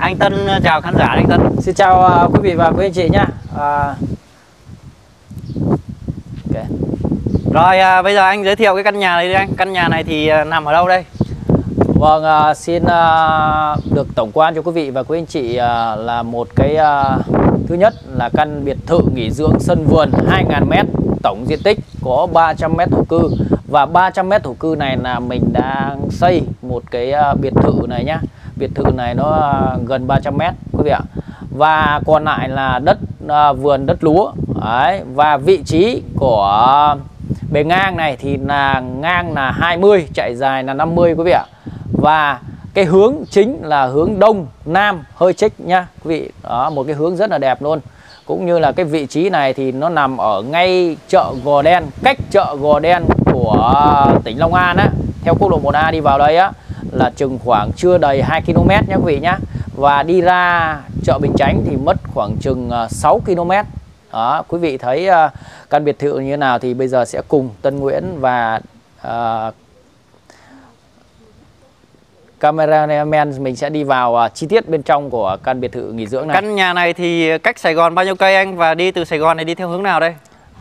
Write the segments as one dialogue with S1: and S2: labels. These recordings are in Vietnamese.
S1: Anh Tân ờ, chào khán giả anh Tân.
S2: Xin chào à, quý vị và quý anh chị nhé. À, ok.
S1: Rồi à, bây giờ anh giới thiệu cái căn nhà này đi anh. Căn nhà này thì à, nằm ở đâu đây?
S2: Vâng, à, xin à, được tổng quan cho quý vị và quý anh chị à, là một cái à, thứ nhất là căn biệt thự nghỉ dưỡng sân vườn 2.000m tổng diện tích có 300m thổ cư và 300m thổ cư này là mình đang xây một cái à, biệt thự này nhá. Biệt thự này nó à, gần 300 mét quý vị ạ. Và còn lại là đất à, vườn đất lúa. Đấy, và vị trí của bề ngang này thì là ngang là 20, chạy dài là 50 quý vị ạ. Và cái hướng chính là hướng đông nam hơi chích nhá quý vị. Đó một cái hướng rất là đẹp luôn. Cũng như là cái vị trí này thì nó nằm ở ngay chợ Gò Đen cách chợ Gò Đen của tỉnh Long An á. Theo quốc lộ 1A đi vào đây á là chừng khoảng chưa đầy 2 km nhé quý vị nhé và đi ra chợ Bình Chánh thì mất khoảng chừng à, 6 km đó quý vị thấy uh, căn biệt thự như thế nào thì bây giờ sẽ cùng Tân Nguyễn và à, cameraman mình sẽ đi vào uh, chi tiết bên trong của căn biệt thự nghỉ dưỡng này.
S1: Căn nhà này thì cách Sài Gòn bao nhiêu cây anh và đi từ Sài Gòn này đi theo hướng nào đây?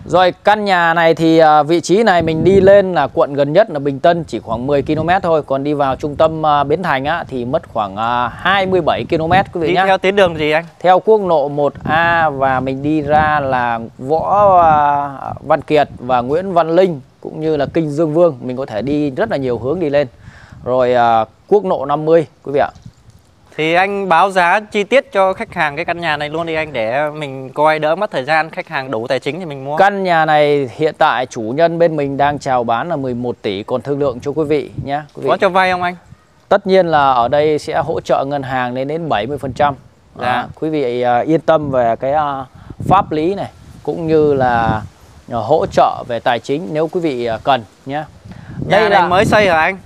S2: Rồi căn nhà này thì à, vị trí này mình đi lên là quận gần nhất là Bình Tân chỉ khoảng 10 km thôi, còn đi vào trung tâm à, Bến Thành á thì mất khoảng à, 27 km quý vị
S1: Đi
S2: nhé.
S1: theo tuyến đường gì anh?
S2: Theo quốc lộ 1A và mình đi ra là Võ à, Văn Kiệt và Nguyễn Văn Linh cũng như là Kinh Dương Vương, mình có thể đi rất là nhiều hướng đi lên. Rồi à, quốc lộ 50 quý vị ạ.
S1: Thì anh báo giá chi tiết cho khách hàng cái căn nhà này luôn đi anh để mình coi đỡ mất thời gian khách hàng đủ tài chính thì mình mua.
S2: Căn nhà này hiện tại chủ nhân bên mình đang chào bán là 11 tỷ còn thương lượng cho quý vị nhé. Quý vị.
S1: Có cho vay không anh?
S2: Tất nhiên là ở đây sẽ hỗ trợ ngân hàng lên đến 70%. Đó,
S1: Dạ.
S2: Quý vị à, yên tâm về cái à, pháp lý này cũng như là à, hỗ trợ về tài chính nếu quý vị à, cần nhé.
S1: Nhà này mới xây hả anh?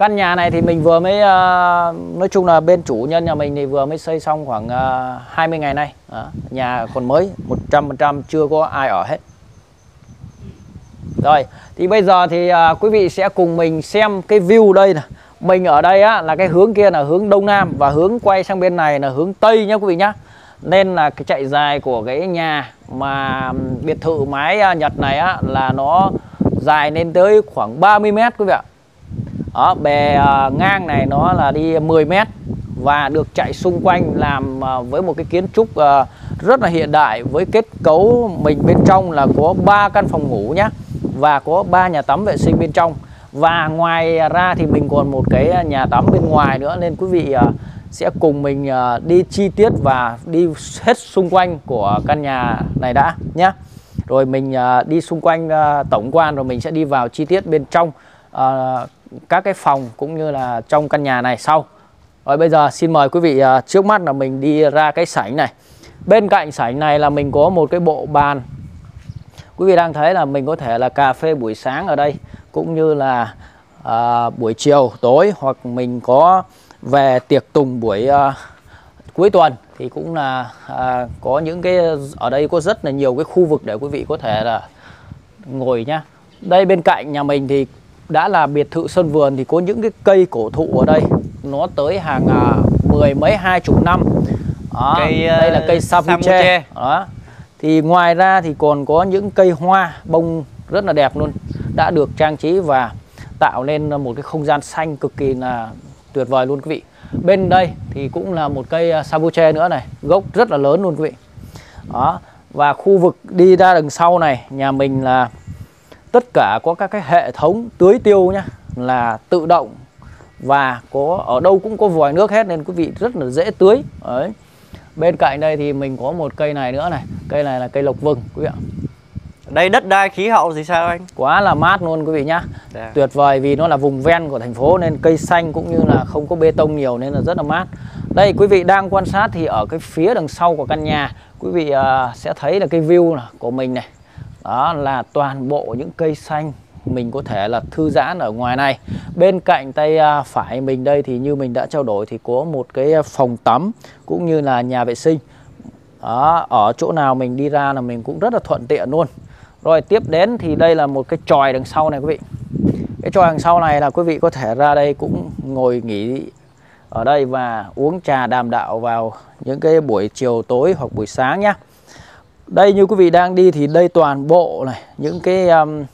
S2: Căn nhà này thì mình vừa mới uh, nói chung là bên chủ nhân nhà mình thì vừa mới xây xong khoảng ờ, uh, 20 ngày nay. Đó, nhà còn mới 100% chưa có ai ở hết. Rồi, thì bây giờ thì uh, quý vị sẽ cùng mình xem cái view đây này. Mình ở đây á là cái hướng kia là hướng đông nam và hướng quay sang bên này là hướng tây nhá quý vị nhá. Nên là cái chạy dài của cái nhà mà biệt thự mái Nhật này á là nó dài lên tới khoảng 30 mét quý vị ạ. Đó, bề à, ngang này nó là đi 10 mét và được chạy xung quanh làm à, với một cái kiến trúc à, rất là hiện đại với kết cấu mình bên trong là có 3 căn phòng ngủ nhá và có 3 nhà tắm vệ sinh bên trong. Và ngoài ra thì mình còn một cái nhà tắm bên ngoài nữa nên quý vị sẽ cùng mình đi chi tiết và đi hết xung quanh của căn nhà này đã nhé rồi mình đi xung quanh tổng quan rồi mình sẽ đi vào chi tiết bên trong các cái phòng cũng như là trong căn nhà này sau. Rồi bây giờ xin mời quý vị uh, trước mắt là mình đi ra cái sảnh này. Bên cạnh sảnh này là mình có một cái bộ bàn. Quý vị đang thấy là mình có thể là cà phê buổi sáng ở đây cũng như là uh, buổi chiều tối hoặc mình có về tiệc tùng buổi uh, cuối tuần. Thì cũng là à, có những cái ở đây có rất là nhiều cái khu vực để quý vị có thể là ngồi nhá. Đây bên cạnh nhà mình thì đã là biệt thự sân vườn thì có những cái cây cổ thụ ở đây. Nó tới hàng à, mười mấy hai chục năm. Đó,
S1: Cây,
S2: đây là
S1: ờ,
S2: cây sabuche
S1: sabuche.
S2: đó. Thì ngoài ra thì còn có những cây hoa bông rất là đẹp luôn đã được trang trí và tạo nên một cái không gian xanh cực kỳ là tuyệt vời luôn quý vị. Bên đây thì cũng là một cây à, sabuche nữa này gốc rất là lớn luôn quý vị. Đó và khu vực đi ra đằng sau này nhà mình là tất cả có các cái hệ thống tưới tiêu nhá là tự động và có ở đâu cũng có vòi nước hết nên quý vị rất là dễ tưới. Đấy. Bên cạnh đây thì mình có một cây này nữa này cây này là cây lộc vừng quý vị ạ.
S1: Đây đất đai khí hậu thì sao anh?
S2: quá là mát luôn quý vị nhá.
S1: Dạ.
S2: tuyệt vời vì nó là vùng ven của thành phố nên cây xanh cũng như là không có bê tông nhiều nên là rất là mát. Đây quý vị đang quan sát thì ở cái phía đằng sau của căn nhà quý vị à, sẽ thấy là cái view của mình này đó là toàn bộ những cây xanh mình có thể là thư giãn ở ngoài này. Bên cạnh tay à, phải mình đây thì như mình đã trao đổi thì có một cái à, phòng tắm cũng như là nhà vệ sinh. Đó, ở chỗ nào mình đi ra là mình cũng rất là thuận tiện luôn. Rồi tiếp đến thì đây là một cái tròi đằng sau này quý vị. Cái tròi đằng sau này là quý vị có thể ra đây cũng ngồi nghỉ ở đây và uống trà đàm đạo vào những cái buổi chiều tối hoặc buổi sáng nhá đây như quý vị đang đi thì đây toàn bộ này những cái um,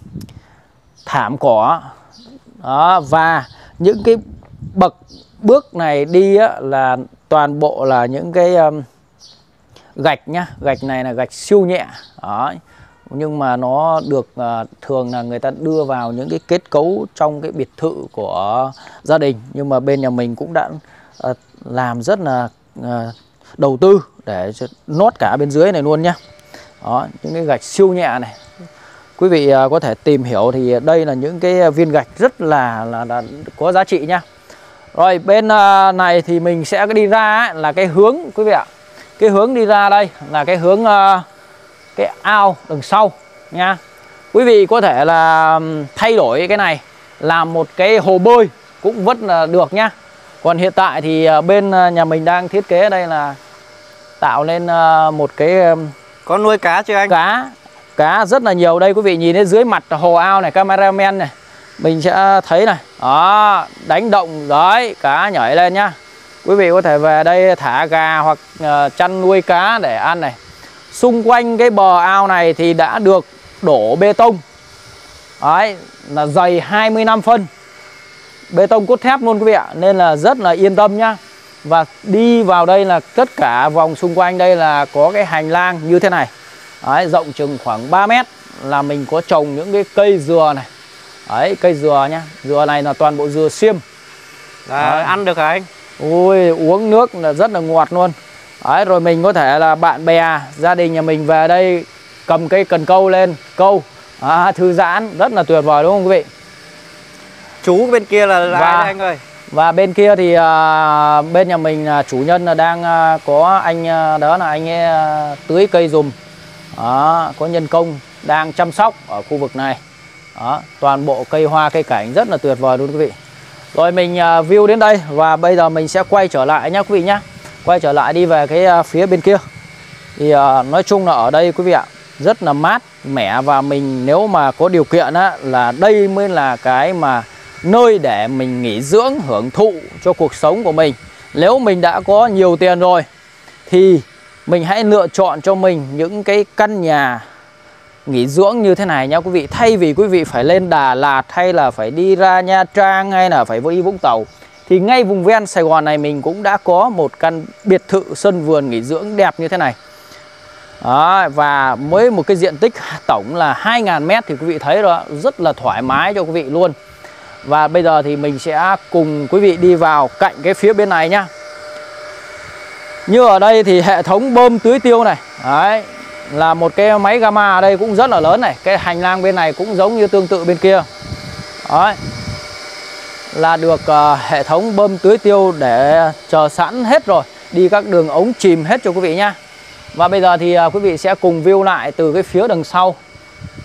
S2: thảm cỏ đó và những cái bậc bước này đi á, là toàn bộ là những cái um, gạch nhá gạch này là gạch siêu nhẹ đó nhưng mà nó được uh, thường là người ta đưa vào những cái kết cấu trong cái biệt thự của gia đình. Nhưng mà bên nhà mình cũng đã uh, làm rất là uh, đầu tư để nốt cả bên dưới này luôn nhá đó những cái gạch siêu nhẹ này. Quý vị à, có thể tìm hiểu thì đây là những cái à, viên gạch rất là là, là có giá trị nhá rồi bên à, này thì mình sẽ đi ra ấy, là cái hướng quý vị ạ. Cái hướng đi ra đây là cái hướng cái ao đằng sau nha. Quý vị có thể là thay đổi cái này làm một cái hồ bơi cũng vẫn là được nhá còn hiện tại thì bên nhà mình đang thiết kế đây là tạo lên một cái
S1: có nuôi cá chưa anh?
S2: Cá cá rất là nhiều. Đây quý vị nhìn đến dưới mặt hồ ao này cameraman này mình sẽ thấy này. Đó đánh động đấy cá nhảy lên nhá. Quý vị có thể về đây thả gà hoặc uh, chăn nuôi cá để ăn này. Xung quanh cái bờ ao này thì đã được đổ bê tông. Đấy là dày 25 phân. Bê tông cốt thép luôn quý vị ạ. Nên là rất là yên tâm nhá và đi vào đây là tất cả vòng xung quanh đây là có cái hành lang như thế này. Đấy, rộng chừng khoảng 3 mét là mình có trồng những cái cây dừa này. Đấy cây dừa nhá. Dừa này là toàn bộ dừa xiêm.
S1: À, ăn được hả anh?
S2: Ui uống nước là rất là ngọt luôn. Đấy rồi mình có thể là bạn bè gia đình nhà mình về đây cầm cây cần câu lên câu. À, thư giãn rất là tuyệt vời đúng không quý vị?
S1: Chú bên kia là, là
S2: Và-
S1: ai đây anh ơi
S2: và bên kia thì à, bên nhà mình à, chủ nhân là đang à, có anh à, đó là anh ấy à, tưới cây dùm. Đó, có nhân công đang chăm sóc ở khu vực này. Đó, toàn bộ cây hoa cây cảnh rất là tuyệt vời luôn quý vị. Rồi mình à, view đến đây và bây giờ mình sẽ quay trở lại nhá quý vị nhá. Quay trở lại đi về cái à, phía bên kia. Thì à, nói chung là ở đây quý vị ạ rất là mát mẻ và mình nếu mà có điều kiện á là đây mới là cái mà nơi để mình nghỉ dưỡng hưởng thụ cho cuộc sống của mình. Nếu mình đã có nhiều tiền rồi thì mình hãy lựa chọn cho mình những cái căn nhà nghỉ dưỡng như thế này nha quý vị thay vì quý vị phải lên Đà Lạt hay là phải đi ra Nha Trang hay là phải đi Vũng Tàu thì ngay vùng ven Sài Gòn này mình cũng đã có một căn biệt thự sân vườn nghỉ dưỡng đẹp như thế này. Đó, và với một cái diện tích tổng là 2.000 mét thì quý vị thấy đó rất là thoải mái cho quý vị luôn và bây giờ thì mình sẽ cùng quý vị đi vào cạnh cái phía bên này nhá. Như ở đây thì hệ thống bơm tưới tiêu này Đấy Là một cái máy gamma ở đây cũng rất là lớn này. Cái hành lang bên này cũng giống như tương tự bên kia. Đấy Là được uh, hệ thống bơm tưới tiêu để chờ sẵn hết rồi. Đi các đường ống chìm hết cho quý vị nhá. Và bây giờ thì uh, quý vị sẽ cùng view lại từ cái phía đằng sau.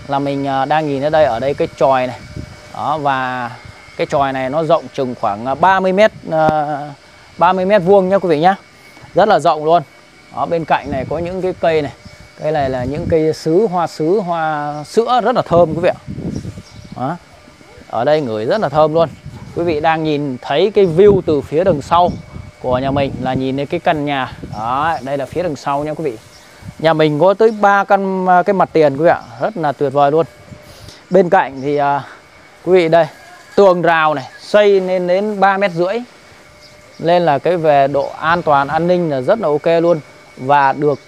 S2: Là mình uh, đang nhìn ở đây Ở đây cái tròi này. Đó và cái tròi này nó rộng chừng khoảng à, 30 mét à, 30 mét vuông nhá quý vị nhá. Rất là rộng luôn. Đó bên cạnh này có những cái cây này. Cây này là những cây sứ hoa sứ hoa sữa rất là thơm quý vị ạ. Đó. ở đây ngửi rất là thơm luôn. Quý vị đang nhìn thấy cái view từ phía đằng sau của nhà mình là nhìn thấy cái căn nhà. Đó đây là phía đằng sau nha quý vị. Nhà mình có tới ba căn à, cái mặt tiền quý vị ạ. Rất là tuyệt vời luôn. Bên cạnh thì à, quý vị đây tường rào này xây lên đến 3 mét rưỡi. Nên là cái về độ an toàn an ninh là rất là ok luôn. Và được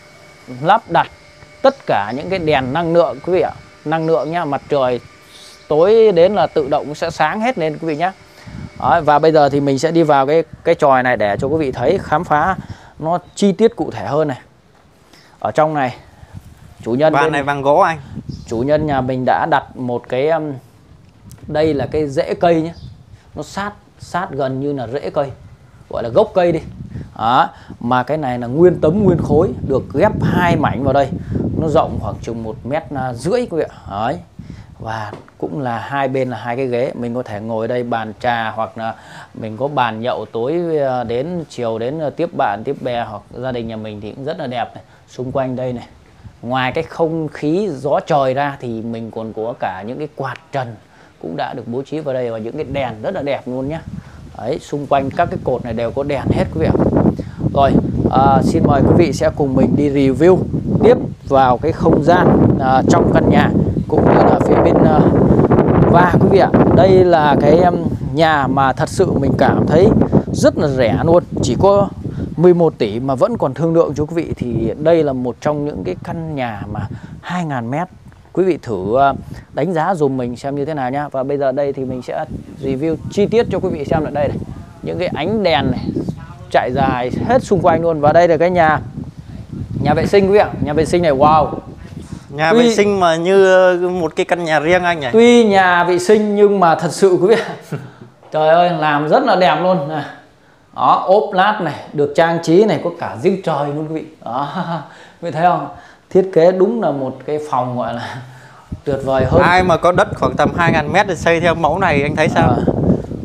S2: lắp đặt tất cả những cái đèn năng lượng quý vị ạ. Năng lượng nhá mặt trời tối đến là tự động sẽ sáng hết lên quý vị nhé Đấy, và bây giờ thì mình sẽ đi vào cái cái tròi này để cho quý vị thấy khám phá nó chi tiết cụ thể hơn này. Ở trong này chủ nhân bên-
S1: này bằng gỗ anh.
S2: chủ nhân nhà mình đã đặt một cái um, đây là cái rễ cây nhé nó sát sát gần như là rễ cây, gọi là gốc cây đi. Đó. mà cái này là nguyên tấm, nguyên khối, được ghép hai mảnh vào đây. Nó rộng khoảng chừng một mét à, rưỡi quý vị ạ. Và cũng là hai bên là hai cái ghế. Mình có thể ngồi đây bàn trà hoặc là mình có bàn nhậu tối à, đến chiều đến à, tiếp bạn, tiếp bè hoặc gia đình nhà mình thì cũng rất là đẹp này. Xung quanh đây này, ngoài cái không khí gió trời ra thì mình còn có cả những cái quạt trần cũng đã được bố trí vào đây và những cái đèn rất là đẹp luôn nhé đấy xung quanh các cái cột này đều có đèn hết quý vị ạ. Rồi à, xin mời quý vị sẽ cùng mình đi review tiếp vào cái không gian à, trong căn nhà cũng như là phía bên à, và quý vị ạ. Đây là cái nhà mà thật sự mình cảm thấy rất là rẻ luôn. Chỉ có 11 tỷ mà vẫn còn thương lượng cho quý vị thì đây là một trong những cái căn nhà mà 2.000 mét quý vị thử uh, đánh giá dùm mình xem như thế nào nhá. Và bây giờ đây thì mình sẽ review chi tiết cho quý vị xem lại đây này. Những cái ánh đèn này chạy dài hết xung quanh luôn. Và đây là cái nhà nhà vệ sinh quý vị ạ. Nhà vệ sinh này wow.
S1: Nhà
S2: Tuy-
S1: vệ sinh mà như một cái căn nhà riêng anh nhỉ?
S2: tuy nhà vệ sinh nhưng mà thật sự quý vị ạ, trời ơi làm rất là đẹp luôn. Này đó ốp lát này được trang trí này có cả giếng trời luôn quý vị. Đó quý vị thấy không thiết kế đúng là một cái phòng gọi là tuyệt vời hơn
S1: Ai mà có đất khoảng tầm 2.000 mét thì xây theo mẫu này anh thấy sao?
S2: À,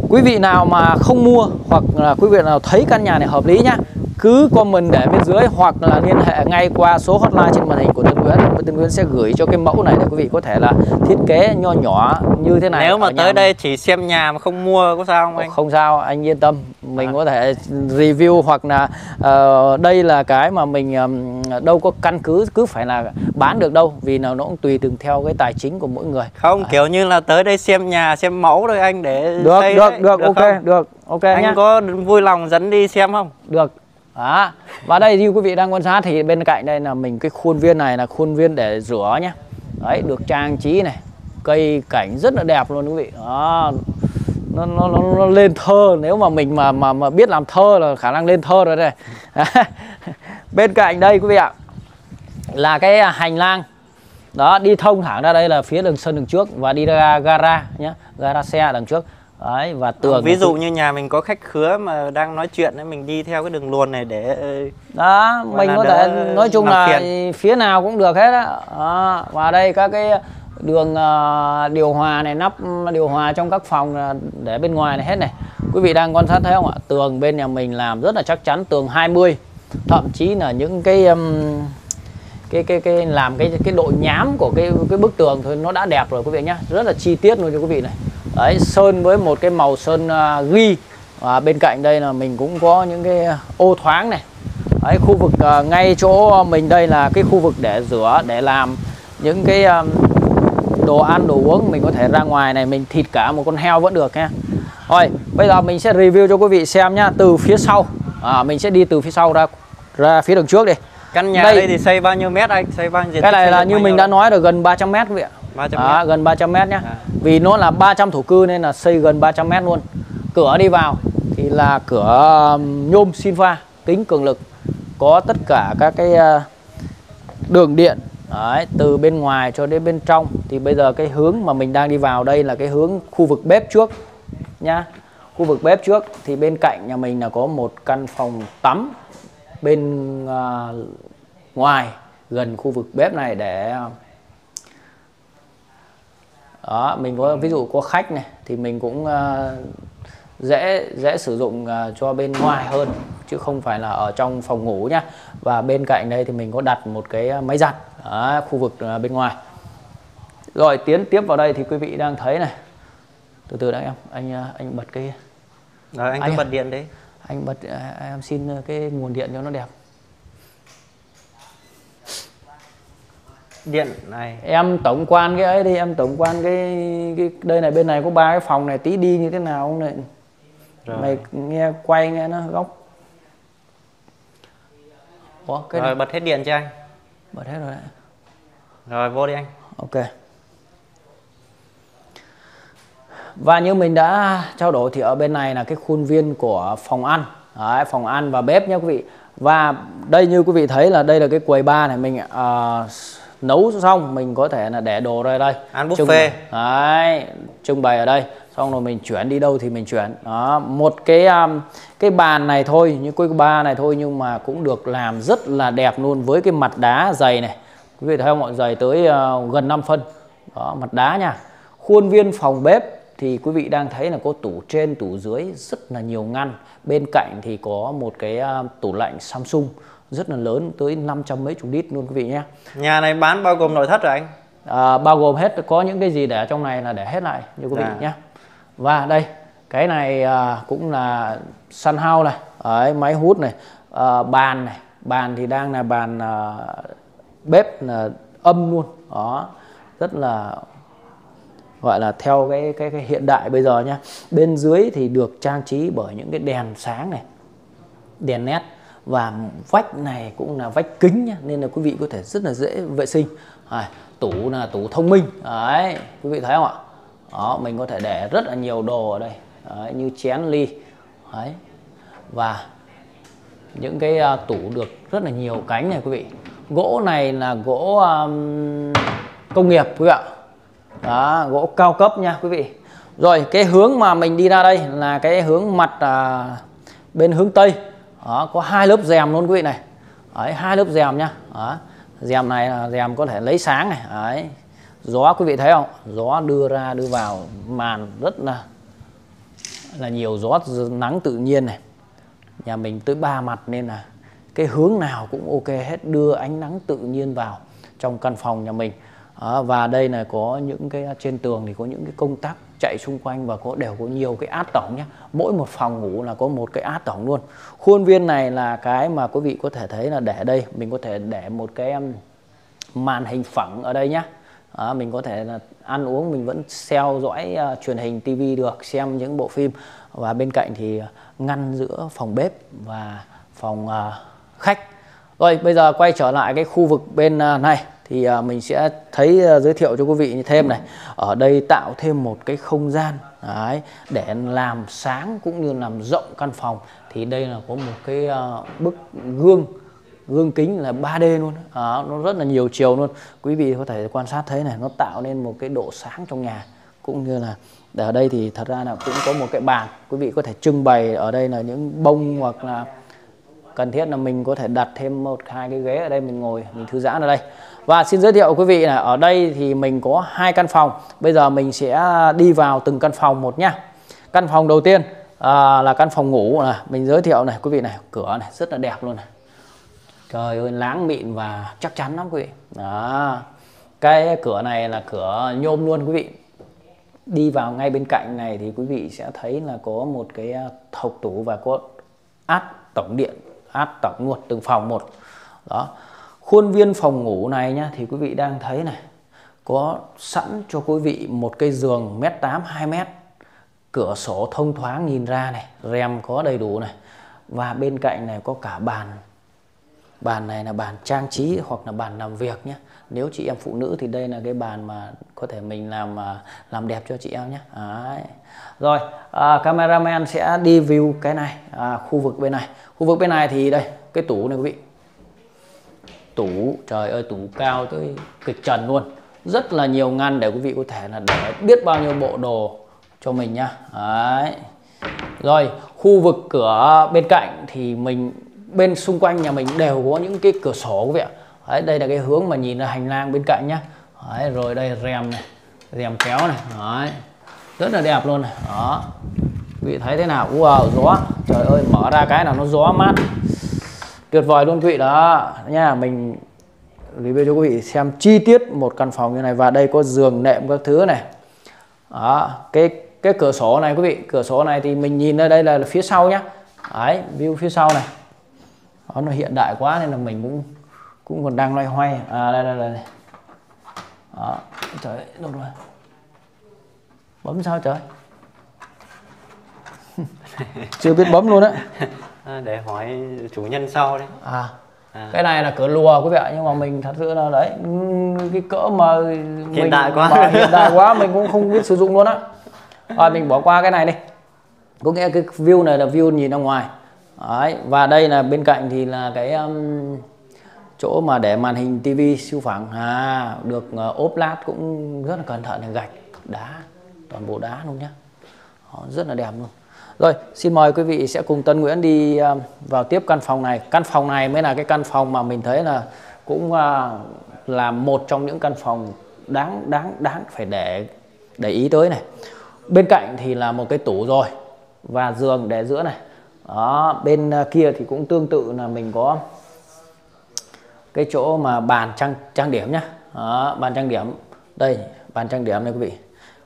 S2: quý vị nào mà không mua hoặc là quý vị nào thấy căn nhà này hợp lý nhá cứ comment để bên dưới hoặc là liên hệ ngay qua số hotline trên màn hình của Tân Nguyễn và Tân Nguyễn sẽ gửi cho cái mẫu này để quý vị có thể là thiết kế nho nhỏ như thế này
S1: Nếu mà
S2: nhà
S1: tới
S2: mình.
S1: đây chỉ xem nhà mà không mua có sao không anh?
S2: không sao anh yên tâm mình
S1: À.
S2: có thể review hoặc là ờ, đây là cái mà mình ừm, đâu có căn cứ cứ phải là bán được đâu vì nào nó cũng tùy từng theo cái tài chính của mỗi người
S1: Không, kiểu như là tới đây xem nhà, xem mẫu thôi anh để
S2: được
S1: xây
S2: được
S1: đấy.
S2: được ok
S1: không?
S2: được ok
S1: Anh
S2: nhá
S1: có vui lòng dẫn đi xem không?
S2: được đó. Và đây như quý vị đang quan sát thì bên cạnh đây là mình cái khuôn viên này là khuôn viên để rửa nhé đấy được trang trí này cây cảnh rất là đẹp luôn quý vị. Đó. Nó, nó, nó, nó lên thơ nếu mà mình mà mà mà biết làm thơ là khả năng lên thơ rồi đây. Bên cạnh đây quý vị ạ là cái hành lang. Đó đi thông thẳng ra đây là phía đường sân đường trước và đi ra gara nhé gara xe đằng trước đấy và tường
S1: Ví dụ như nhà mình có khách khứa mà đang nói chuyện ấy, mình đi theo cái đường luồn này để ờ,
S2: đó mình có thể nói chung là
S1: phiền.
S2: phía nào cũng được hết á đó. và đây các cái đường ờ, điều hòa này nắp điều hòa trong các phòng để bên ngoài này hết này quý vị đang quan sát thấy không ạ tường bên nhà mình làm rất là chắc chắn tường 20 thậm chí là những cái um, cái cái cái làm cái cái độ nhám của cái cái bức tường thôi nó đã đẹp rồi quý vị nhá. Rất là chi tiết luôn cho quý vị này. Đấy sơn với một cái màu sơn uh, ghi. Và bên cạnh đây là mình cũng có những cái ô thoáng này. Đấy khu vực uh, ngay chỗ mình đây là cái khu vực để rửa để làm những cái à, đồ ăn đồ uống mình có thể ra ngoài này. Mình thịt cả một con heo vẫn được nha. Rồi bây giờ mình sẽ review cho quý vị xem nhá từ phía sau. À, mình sẽ đi từ phía sau ra ra phía đằng trước đi
S1: căn nhà
S2: Đây-
S1: đây, thì xây bao nhiêu mét anh? Xây bao nhiêu
S2: cái này là như mình đã nói là gần 300 mét quý vị ạ.
S1: 300
S2: Đó,
S1: mét.
S2: gần 300 mét nhá.
S1: À.
S2: vì nó là 300 thổ cư nên là xây gần 300 mét luôn. Cửa đi vào thì là cửa um, nhôm xin pha kính cường lực. Có tất cả các cái uh, đường điện Đấy, từ bên ngoài cho đến bên trong. Thì bây giờ cái hướng mà mình đang đi vào đây là cái hướng khu vực bếp trước nhá. Khu vực bếp trước thì bên cạnh nhà mình là có một căn phòng tắm bên à, ngoài gần khu vực bếp này để à, đó mình có ví dụ có khách này thì mình cũng à, dễ dễ sử dụng à, cho bên ngoài hơn chứ không phải là ở trong phòng ngủ nhá. Và bên cạnh đây thì mình có đặt một cái máy giặt ở khu vực à, bên ngoài. Rồi tiến tiếp vào đây thì quý vị đang thấy này. Từ từ đã em anh anh bật cái
S1: Rồi anh
S2: Anh
S1: cứ bật điện đấy.
S2: Anh bật à, em xin cái nguồn điện cho nó đẹp
S1: Điện này.
S2: em tổng quan cái ấy đi em tổng quan cái, cái đây này bên này có ba cái phòng này tí đi như thế nào không này
S1: Rồi.
S2: mày nghe quay nghe nó góc Ủa cái
S1: Rồi
S2: này
S1: bật hết điện cho anh.
S2: bật hết rồi đấy
S1: Rồi vô đi anh.
S2: ok và như mình đã trao đổi thì ở bên này là cái khuôn viên của phòng ăn. Đấy, phòng ăn và bếp nhé quý vị. Và đây như quý vị thấy là đây là cái quầy bar này mình à, nấu xong mình có thể là để đồ ra đây.
S1: Ăn
S2: Trưng-
S1: buffet.
S2: đấy trưng bày ở đây. Xong rồi mình chuyển đi đâu thì mình chuyển. Đó một cái um, cái bàn này thôi như cái bar này thôi nhưng mà cũng được làm rất là đẹp luôn với cái mặt đá dày này. Quý vị thấy không ạ? Dày tới ờ, gần 5 phân. Đó mặt đá nha. Khuôn viên phòng bếp thì quý vị đang thấy là có tủ trên tủ dưới rất là nhiều ngăn. Bên cạnh thì có một cái ờ, tủ lạnh Samsung rất là lớn tới 500 mấy chục lít luôn quý vị nhé.
S1: Nhà này bán bao gồm nội thất rồi anh?
S2: à, bao gồm hết có những cái gì để trong này là để hết lại như quý vị
S1: Dạ.
S2: nhé. Và đây cái này à, cũng là sun house này Đấy, máy hút này à, bàn này. Bàn thì đang là bàn à, bếp là âm luôn. Đó rất là gọi là theo cái cái, cái hiện đại bây giờ nhá. Bên dưới thì được trang trí bởi những cái đèn sáng này đèn nét và vách này cũng là vách kính nhá nên là quý vị có thể rất là dễ vệ sinh. À, tủ là tủ thông minh. Đấy quý vị thấy không ạ? Đó mình có thể để rất là nhiều đồ ở đây. Đấy, như chén ly. Đấy và những cái uh, tủ được rất là nhiều cánh này quý vị. Gỗ này là gỗ um, công nghiệp quý vị ạ đó gỗ cao cấp nha quý vị rồi cái hướng mà mình đi ra đây là cái hướng mặt à, bên hướng tây đó, có hai lớp rèm luôn quý vị này đấy, hai lớp rèm nha. đó. rèm này là rèm có thể lấy sáng này đấy. gió quý vị thấy không gió đưa ra đưa vào màn rất là là nhiều gió nắng tự nhiên này nhà mình tới ba mặt nên là cái hướng nào cũng ok hết đưa ánh nắng tự nhiên vào trong căn phòng nhà mình à, và đây là có những cái à, trên tường thì có những cái công tắc chạy xung quanh và có đều có nhiều cái át tổng nhé mỗi một phòng ngủ là có một cái át tổng luôn. Khuôn viên này là cái mà quý vị có thể thấy là để đây mình có thể để một cái màn hình phẳng ở đây nhá. À, mình có thể là ăn uống mình vẫn theo dõi uh, truyền hình tivi được xem những bộ phim. Và bên cạnh thì à, ngăn giữa phòng bếp và phòng uh, khách. Rồi bây giờ quay trở lại cái khu vực bên uh, này thì à, mình sẽ thấy à, giới thiệu cho quý vị thêm này. Ở đây tạo thêm một cái không gian đấy, để làm sáng cũng như làm rộng căn phòng. Thì đây là có một cái à, bức gương gương kính là 3D luôn. À, nó rất là nhiều chiều luôn. Quý vị có thể quan sát thấy này nó tạo nên một cái độ sáng trong nhà. Cũng như là ở đây thì thật ra là cũng có một cái bàn. Quý vị có thể trưng bày ở đây là những bông hoặc là cần thiết là mình có thể đặt thêm một hai cái ghế ở đây mình ngồi mình thư giãn ở đây và xin giới thiệu quý vị là ở đây thì mình có hai căn phòng. Bây giờ mình sẽ đi vào từng căn phòng một nha. Căn phòng đầu tiên à, là căn phòng ngủ này. Mình giới thiệu này quý vị này cửa này rất là đẹp luôn này. Trời ơi láng mịn và chắc chắn lắm quý vị. Đó. Cái cửa này là cửa nhôm luôn quý vị. Đi vào ngay bên cạnh này thì quý vị sẽ thấy là có một cái à, thộc tủ và có át tổng điện át tổng luôn từng phòng một. Đó khuôn viên phòng ngủ này nhá thì quý vị đang thấy này có sẵn cho quý vị một cây giường mét tám hai mét. Cửa sổ thông thoáng nhìn ra này rèm có đầy đủ này. Và bên cạnh này có cả bàn. Bàn này là bàn trang trí hoặc là bàn làm việc nhé nếu chị em phụ nữ thì đây là cái bàn mà có thể mình làm à, làm đẹp cho chị em nhé Đấy. rồi à, cameraman sẽ đi view cái này à, khu vực bên này. Khu vực bên này thì đây cái tủ này quý vị tủ. Trời ơi tủ cao tới kịch trần luôn. Rất là nhiều ngăn để quý vị có thể là để biết bao nhiêu bộ đồ cho mình nhá. Đấy. rồi khu vực cửa bên cạnh thì mình bên xung quanh nhà mình đều có những cái cửa sổ quý vị ạ. Đấy, đây là cái hướng mà nhìn ra hành lang bên cạnh nhá. Đấy, rồi đây rèm này rèm kéo này. Đấy. rất là đẹp luôn này. Đó. Quý vị thấy thế nào? Wow gió. Trời ơi mở ra cái nào nó gió mát tuyệt vời luôn quý vị đó. Nha mình review cho quý vị xem chi tiết một căn phòng như này. Và đây có giường nệm các thứ này. Đó cái cái cửa sổ này quý vị. Cửa sổ này thì mình nhìn ở đây là phía sau nhá. Đấy view phía sau này. Đó, nó hiện đại quá nên là mình cũng cũng còn đang loay hoay. À đây đây đây, đây. đó trời ơi đâu rồi? Bấm sao trời? Chưa biết bấm luôn á
S1: để hỏi chủ nhân sau đấy.
S2: À À. cái này là cửa lùa quý vị ạ nhưng mà mình thật sự là đấy cái cỡ mà
S1: hiện
S2: mình,
S1: đại quá.
S2: mà hiện đại quá mình cũng không biết sử dụng luôn á. Rồi mình bỏ qua cái này đi. Có nghĩa cái view này là view nhìn ra ngoài. Đấy và đây là bên cạnh thì là cái um, chỗ mà để màn hình tivi siêu phẳng. À được uh, ốp lát cũng rất là cẩn thận gạch đá toàn bộ đá luôn nhá. Đó, rất là đẹp luôn rồi, xin mời quý vị sẽ cùng Tân Nguyễn đi à, vào tiếp căn phòng này. Căn phòng này mới là cái căn phòng mà mình thấy là cũng à, là một trong những căn phòng đáng đáng đáng phải để để ý tới này. Bên cạnh thì là một cái tủ rồi và giường để giữa này. Đó, bên à, kia thì cũng tương tự là mình có cái chỗ mà bàn trang trang điểm nhá. Đó, bàn trang điểm. Đây, bàn trang điểm này quý vị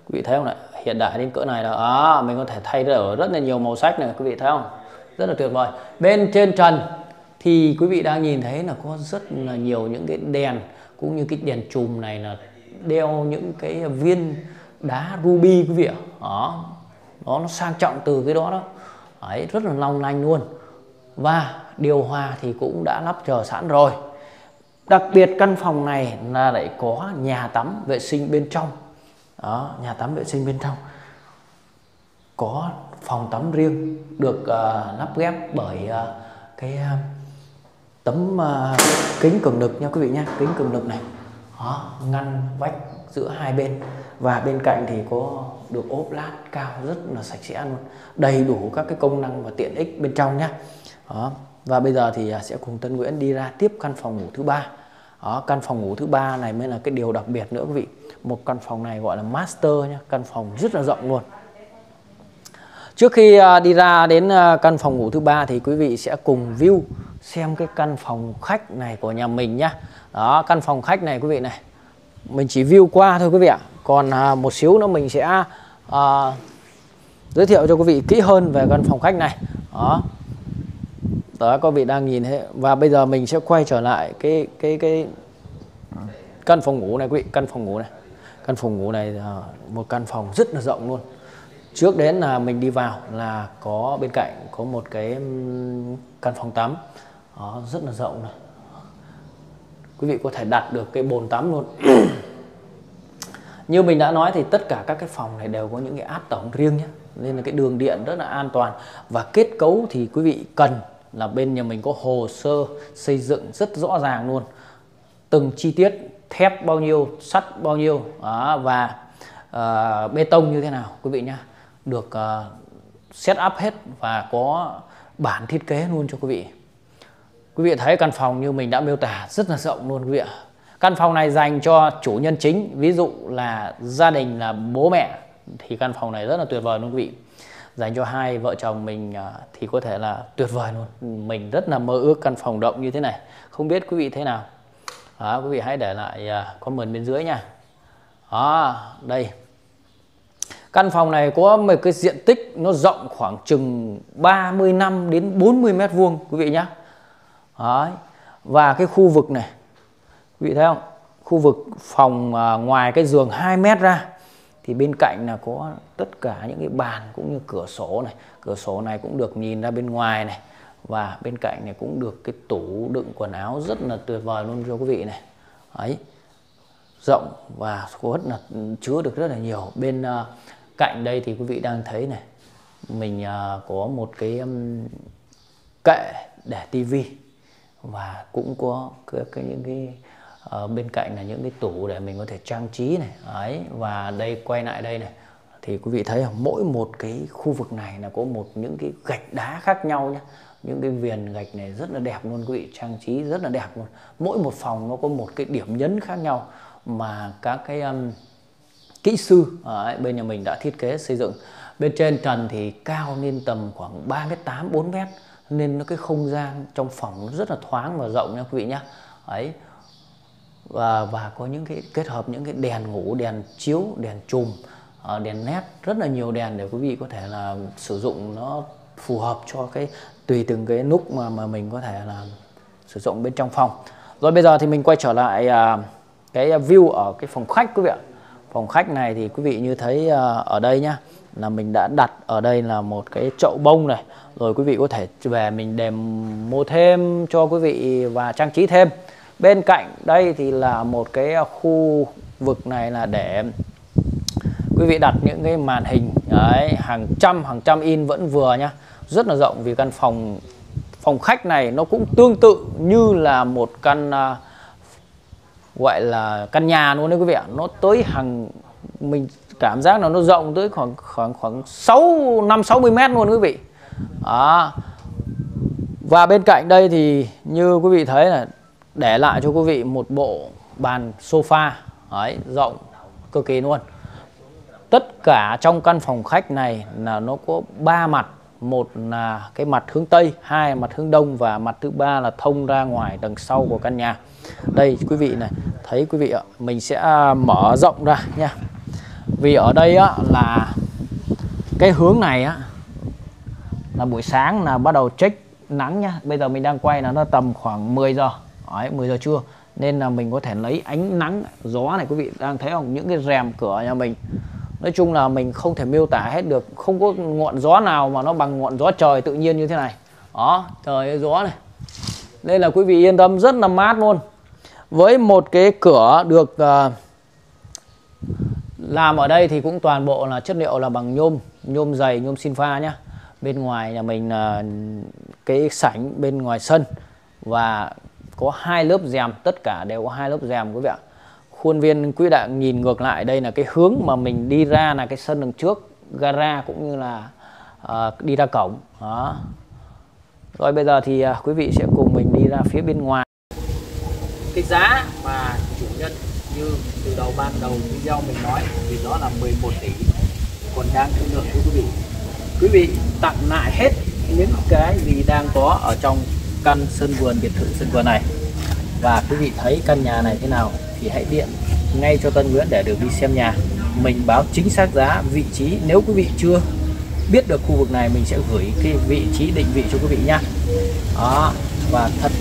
S2: quý vị thấy không ạ hiện đại đến cỡ này là à, mình có thể thay đổi rất là nhiều màu sắc này quý vị thấy không? Rất là tuyệt vời. Bên trên trần thì quý vị đang nhìn thấy là có rất là nhiều những cái đèn cũng như cái đèn chùm này là đeo những cái viên đá ruby quý vị ạ. Đó. Đó nó sang trọng từ cái đó đó. Đấy, rất là long lanh luôn. Và điều hòa thì cũng đã lắp chờ sẵn rồi. Đặc biệt căn phòng này là lại có nhà tắm vệ sinh bên trong đó nhà tắm vệ sinh bên trong. Có phòng tắm riêng được uh, lắp ghép bởi uh, cái uh, tấm uh, kính cường lực nha quý vị nhé kính cường lực này. Đó, ngăn vách giữa hai bên. Và bên cạnh thì có được ốp lát cao rất là sạch sẽ luôn. Đầy đủ các cái công năng và tiện ích bên trong nhé đó. và bây giờ thì sẽ cùng Tân Nguyễn đi ra tiếp căn phòng ngủ thứ ba. Đó, căn phòng ngủ thứ ba này mới là cái điều đặc biệt nữa quý vị một căn phòng này gọi là master nhé căn phòng rất là rộng luôn. Trước khi à, đi ra đến à, căn phòng ngủ thứ ba thì quý vị sẽ cùng view xem cái căn phòng khách này của nhà mình nhá. Đó căn phòng khách này quý vị này mình chỉ view qua thôi quý vị ạ. Còn à, một xíu nữa mình sẽ à, giới thiệu cho quý vị kỹ hơn về căn phòng khách này. Đó. Đó quý vị đang nhìn thế và bây giờ mình sẽ quay trở lại cái cái cái căn phòng ngủ này quý vị căn phòng ngủ này căn phòng ngủ này à, một căn phòng rất là rộng luôn. Trước đến là mình đi vào là có bên cạnh có một cái căn phòng tắm. Đó, rất là rộng này. Quý vị có thể đặt được cái bồn tắm luôn. Như mình đã nói thì tất cả các cái phòng này đều có những cái áp tổng riêng nhé. Nên là cái đường điện rất là an toàn. Và kết cấu thì quý vị cần là bên nhà mình có hồ sơ xây dựng rất rõ ràng luôn. Từng chi tiết thép bao nhiêu sắt bao nhiêu đó, và uh, bê tông như thế nào quý vị nhá. Được uh, set up hết và có bản thiết kế luôn cho quý vị. Quý vị thấy căn phòng như mình đã miêu tả rất là rộng luôn quý vị ạ. Căn phòng này dành cho chủ nhân chính ví dụ là gia đình là bố mẹ thì căn phòng này rất là tuyệt vời luôn quý vị. Dành cho hai vợ chồng mình thì có thể là tuyệt vời luôn. Mình rất là mơ ước căn phòng rộng như thế này. Không biết quý vị thế nào? Đó, quý vị hãy để lại à, comment bên dưới nha. Đó, đây. Căn phòng này có một cái diện tích nó rộng khoảng chừng 30 năm đến 40 mét vuông quý vị nhé Đấy. và cái khu vực này quý vị thấy không? Khu vực phòng à, ngoài cái giường 2 mét ra thì bên cạnh là có tất cả những cái bàn cũng như cửa sổ này. Cửa sổ này cũng được nhìn ra bên ngoài này và bên cạnh này cũng được cái tủ đựng quần áo rất là tuyệt vời luôn cho quý vị này. Ấy rộng và rất là chứa được rất là nhiều. Bên uh, cạnh đây thì quý vị đang thấy này mình uh, có một cái um, kệ để tivi và cũng có cái, cái những cái uh, bên cạnh là những cái tủ để mình có thể trang trí này. Ấy và đây quay lại đây này thì quý vị thấy không? Mỗi một cái khu vực này là có một những cái gạch đá khác nhau nhé những cái viền gạch này rất là đẹp luôn quý vị trang trí rất là đẹp luôn mỗi một phòng nó có một cái điểm nhấn khác nhau mà các cái um, kỹ sư à, ở bên nhà mình đã thiết kế xây dựng bên trên trần thì cao lên tầm khoảng 3 mét 8 4 mét nên nó cái không gian trong phòng nó rất là thoáng và rộng nha quý vị nhá. ấy và và có những cái kết hợp những cái đèn ngủ đèn chiếu đèn chùm à, đèn nét rất là nhiều đèn để quý vị có thể là sử dụng nó phù hợp cho cái tùy từng cái nút mà mà mình có thể là sử dụng bên trong phòng. Rồi bây giờ thì mình quay trở lại à, cái view ở cái phòng khách quý vị ạ. Phòng khách này thì quý vị như thấy à, ở đây nhá là mình đã đặt ở đây là một cái chậu bông này. Rồi quý vị có thể về mình đem mua thêm cho quý vị và trang trí thêm. Bên cạnh đây thì là một cái khu vực này là để quý vị đặt những cái màn hình. Đấy, hàng trăm hàng trăm in vẫn vừa nhá rất là rộng vì căn phòng phòng khách này nó cũng tương tự như là một căn uh, gọi là căn nhà luôn đấy quý vị ạ. Nó tới hàng mình cảm giác là nó rộng tới khoảng khoảng khoảng sáu năm sáu mươi mét luôn quý vị. Đó. và bên cạnh đây thì như quý vị thấy là để lại cho quý vị một bộ bàn sofa đấy, rộng cực kỳ luôn. Tất cả trong căn phòng khách này là nó có ba mặt một là cái mặt hướng tây hai mặt hướng đông và mặt thứ ba là thông ra ngoài đằng sau của căn nhà. Đây quý vị này thấy quý vị ạ mình sẽ à, mở rộng ra nha. Vì ở đây á là cái hướng này á là buổi sáng là bắt đầu check nắng nhá bây giờ mình đang quay là nó tầm khoảng 10 giờ. Đấy, 10 giờ trưa. Nên là mình có thể lấy ánh nắng gió này quý vị đang thấy không? Những cái rèm cửa nhà mình nói chung là mình không thể miêu tả hết được không có ngọn gió nào mà nó bằng ngọn gió trời tự nhiên như thế này. Đó trời ơi gió này. Nên là quý vị yên tâm rất là mát luôn. Với một cái cửa được uh, làm ở đây thì cũng toàn bộ là chất liệu là bằng nhôm nhôm dày nhôm xin pha nhá. Bên ngoài nhà mình là cái sảnh bên ngoài sân và có hai lớp rèm tất cả đều có hai lớp rèm quý vị ạ khuôn viên quỹ đạo nhìn ngược lại đây là cái hướng mà mình đi ra là cái sân đằng trước gara cũng như là uh, đi ra cổng. Đó. Rồi bây giờ thì uh, quý vị sẽ cùng mình đi ra phía bên ngoài. Cái giá mà chủ nhân như từ đầu ban đầu video mình nói thì đó là 11 tỷ. Còn đang thương lượng với quý vị. Quý vị tặng lại hết những cái gì đang có ở trong căn sân vườn biệt thự sân vườn này. Và quý vị thấy căn nhà này thế nào? Thì hãy điện ngay cho Tân Nguyễn để được đi xem nhà. Mình báo chính xác giá, vị trí, nếu quý vị chưa biết được khu vực này, mình sẽ gửi cái vị trí định vị cho quý vị nhá đó, và thật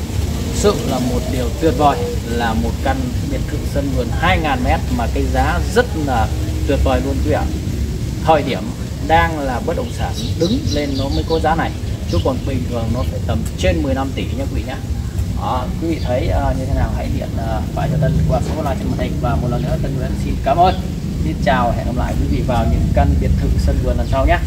S2: sự là một điều tuyệt vời, là một căn biệt thự sân vườn 2.000 mét mà cái giá rất là tuyệt vời luôn quý ạ. Thời điểm đang là bất động sản đứng lên nó mới có giá này, chứ còn bình thường nó phải tầm trên 15 tỷ nha quý vị nhé đó, quý vị thấy uh, như thế nào? Hãy điện ờ, uh, phải cho Tân qua số hotline trên màn hình và một lần nữa Tân Nguyễn xin cảm ơn. Xin chào hẹn gặp lại quý vị vào những căn biệt thự sân vườn lần sau nhé.